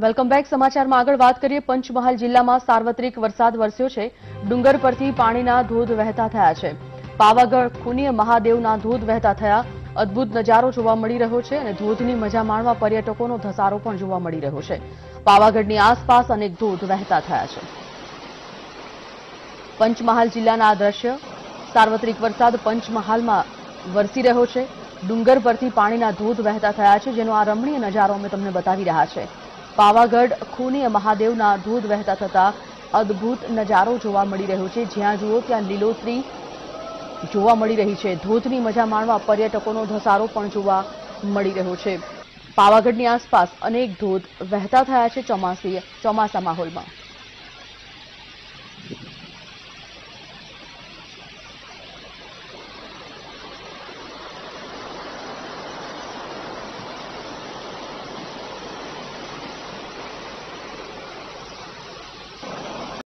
Welcome back. સમાચારમાં આગળ વાત કરીએ. પંચમહાલ જિલ્લામાં સાર્વત્રિક વરસાદ વરસ્યો છે. ડુંગર પરથી પાણીના ધોધ વહેતા થયા છે. પાવાગઢ, ખુનીય મહાદેવના ધોધ વહેતા થયા. અદભુત નજારો જોવા મળી રહ્યો છે અને ધોધની મજા માણવા પર્યટકોનો ધસારો પણ જોવા મળી રહ્યો છે. પાવાગઢની આસપાસ અનેક ધોધ વહેતા થયા છે. પંચમહાલ જિલ્લાના આ દ્રશ્ય સાર્વત્રિક વરસાદ પંચમહાલમાં વરસી રહ્યો છે. ડુંગર પરથી પાણીના ધોધ વહેતા થયા છે, જેનો આ રમણીય નજારો અમે તમને બતાવી રહ્યા છે. પાવાગઢ ખૂની મહાદેવના ધોધ વહેતા થતા અદ્ભુત નજારો જોવા મળી રહ્યો છે. જ્યાં જુઓ ત્યાં લીલોતરી જોવા મળી રહી છે. ધોધની મજા માણવા પર્યટકોનો ધસારો પણ જોવા મળી રહ્યો છે. પાવાગઢની આસપાસ અનેક ધોધ વહેતા થયા છે ચોમાસી ચોમાસા માહોલમાં